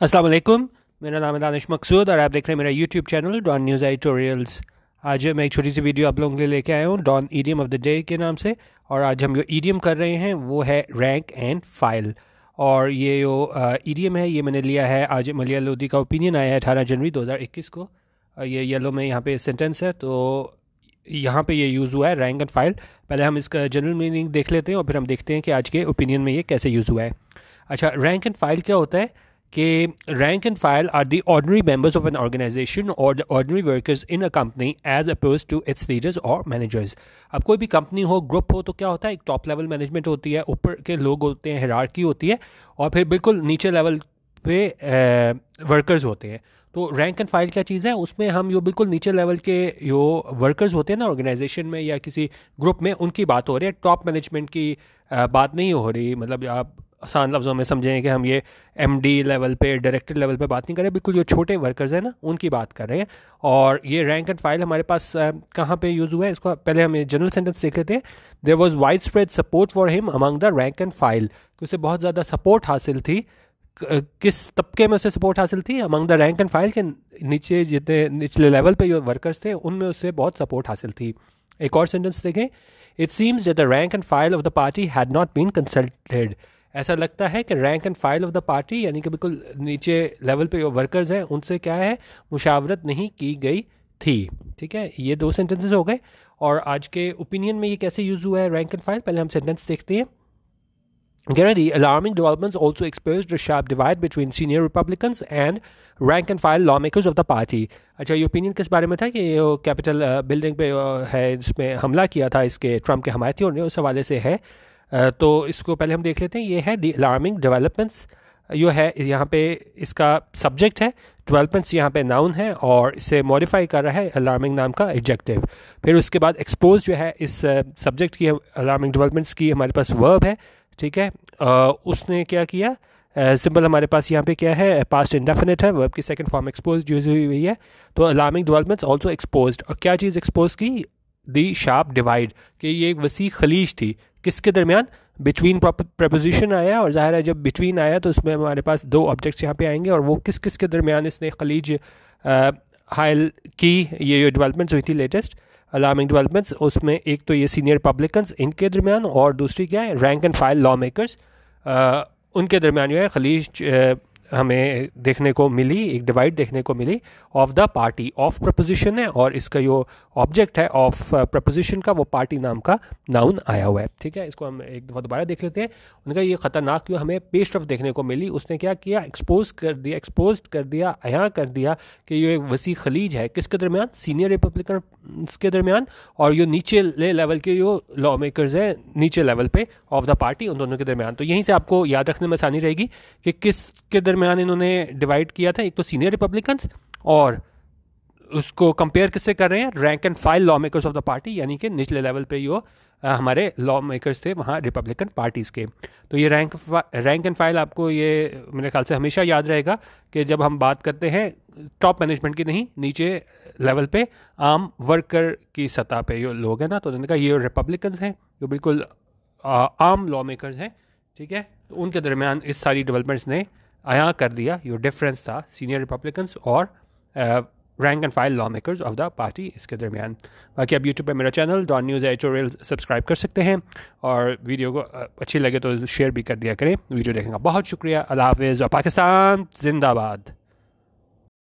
वालेकुम मेरा नाम है दानिश मकसूद और आप देख रहे हैं मेरा YouTube channel Dawn news editorials आज मैं एक छोटी सी वीडियो आप लोगों के लिए लेके आया हूँ Dawn idiom of the day के नाम से, और आज हम जो ईडियम कर रहे हैं, वो है रैंक एंड फ़ाइल और ये जो ईडियम है, ये मैंने लिया है आज मलिया लोधी का ओपिनियन आया है अठारह जनवरी 2021 को। ये येलो में यहाँ पे सेंटेंस है तो यहाँ पे ये यूज़ हुआ है रैंक एंड फ़ाइल पहले हम इसका जनरल मीनिंग देख लेते हैं और फिर हम देखते हैं कि आज के ओपिनियन में ये कैसे यूज़ हुआ है। अच्छा रैंक एंड फ़ाइल क्या होता है? कि rank and file are the ordinary members of an organization or the ordinary workers in a company as opposed to its leaders or managers. अब कोई भी कंपनी हो ग्रुप हो तो क्या होता है? एक टॉप लेवल मैनेजमेंट होती है, ऊपर के लोग होते हैं हिरारकी होती है और फिर बिल्कुल नीचे लेवल पे वर्कर्स होते हैं। तो रैंक एंड फ़ाइल क्या चीज़ है? उसमें हम जो बिल्कुल नीचे लेवल के जो वर्कर्स होते हैं ना ऑर्गेनाइजेशन में या किसी ग्रुप में, उनकी बात हो रही है। टॉप मैनेजमेंट की बात नहीं हो रही। मतलब आप आसान लफ्ज़ों में समझें कि हम ये एम डी लेवल पे डायरेक्टर लेवल पे बात नहीं कर रहे, बिल्कुल जो छोटे वर्कर्स हैं ना, उनकी बात कर रहे हैं। और ये रैंक एंड फ़ाइल हमारे पास कहाँ पे यूज़ हुआ है, इसको पहले हम जनरल सेंटेंस देख लेते हैं। There was widespread support for him among the rank and file उसे बहुत ज़्यादा सपोर्ट हासिल थी। किस तबके में उसे सपोर्ट हासिल थी? Among the rank and file के नीचे जितने, निचले लेवल पे जो वर्कर्स थे, उनमें उससे बहुत सपोर्ट हासिल थी। एक और सेंटेंस देखें। It seems that the rank and file of the party had not been consulted ऐसा लगता है कि rank and file of the party यानी कि बिल्कुल नीचे लेवल पे जो वर्कर्स हैं उनसे क्या है? मुशावरत नहीं की गई थी। ठीक है? ये दो सेंटेंसेस हो गए। और आज के ओपिनियन में ये कैसे यूज़ हुआ है रैंक एंड फ़ाइल पहले हम सेंटेंस देखते हैं। Gary, alarming developments also exposed a sharp divide between senior Republicans and rank and file lawmakers of the party. अच्छा ये ओपिनियन किस बारे में था कि ये कैपिटल बिल्डिंग पे है जिसमें हमला किया था इसके ट्रंप के हमायतियों ने उस हवाले से है। तो इसको पहले हम देख लेते हैं। ये है दी अलार्मिंग डेवलपमेंट्स जो है, यहाँ पे इसका सब्जेक्ट है। डेवलपमेंट्स यहाँ पे नाउन है और इसे मॉडिफाई कर रहा है अलार्मिंग नाम का एडजेक्टिव फिर उसके बाद एक्सपोज जो है इस सब्जेक्ट की अलार्मिंग डेवलपमेंट्स की हमारे पास वर्ब है, ठीक है? उसने क्या किया? सिंपल हमारे पास यहाँ पे क्या है? पास्ट इंडेफिनेट है वर्ब की सेकंड फॉर्म एक्सपोज यूज़ हुई हुई है। तो अलार्मिंग डेवलपमेंट्स ऑल्सो एक्सपोज और क्या चीज़ एक्सपोज की? दी शार्प डिवाइड कि ये एक वसी खलीज थी। किसके दरमियान? बिटवीन प्रपोजिशन आया और ज़ाहिर है जब बिटवीन आया तो उसमें हमारे पास दो ऑब्जेक्ट्स यहाँ पे आएँगे और वो किस किस के दरमियान इसने खलीज हायल की, ये जो डेवलपमेंट्स हुई थी लेटेस्ट अलार्मिंग डेवलपमेंट्स उसमें एक तो ये सीनियर पब्लिकन्स इनके दरमियान और दूसरी क्या है? Rank and file law makers उनके दरमियान जो है खलीज हमें देखने को मिली, एक डिवाइड देखने को मिली of the party of proposition है और इसका जो ऑब्जेक्ट है ऑफ़ प्रपोजिशन का, वो पार्टी नाम का नाउन आया हुआ है। ठीक है? इसको हम एक दफ़ा दोबारा देख लेते हैं। उनका ये ख़तरनाक जो हमें पेस्ट ऑफ़ देखने को मिली? उसने क्या किया? एक्सपोज कर दिया एक्सपोज कर दिया अया कर दिया कि ये एक वसी खलीज है। किसके दरमियान? सीनियर रिपब्लिकन के दरमियान? और ये नीचे ले लेवल के जो लॉ मेकर्स हैं, नीचे level pay off the party उन दोनों के दरमियान। तो यहीं से आपको याद रखने में आसानी रहेगी कि किस के दरमियान इन्होंने डिवाइड किया था एक तो सीनियर रिपब्लिकन और उसको कंपेयर किससे कर रहे हैं? Rank and file law makers of the party यानी कि निचले लेवल पे जो हमारे लॉ मेकर्स थे वहाँ रिपब्लिकन पार्टीज़ के। तो ये रैंक रैंक एंड फ़ाइल आपको ये मेरे ख्याल से हमेशा याद रहेगा कि जब हम बात करते हैं टॉप मैनेजमेंट की नहीं नीचे लेवल पे आम वर्कर की सतह पे जो लोग हैं ना तो उन्होंने कहा ये रिपब्लिकन्स हैं जो बिल्कुल आ, आम लॉ मेकर्स हैं। ठीक है? तो उनके दरमियान इस सारी डेवलपमेंट्स ने आया कर दिया यो डिफरेंस था सीनियर रिपब्लिकन्स और rank and file law makers of the party इसके दरमियान। बाकी आप यूट्यूब पर मेरा channel Dawn News editorial subscribe कर सकते हैं और वीडियो को अच्छी लगे तो शेयर भी कर दिया करें। वीडियो देखने का बहुत शुक्रिया। अल्लाह हाफिज़ और पाकिस्तान, जिंदाबाद।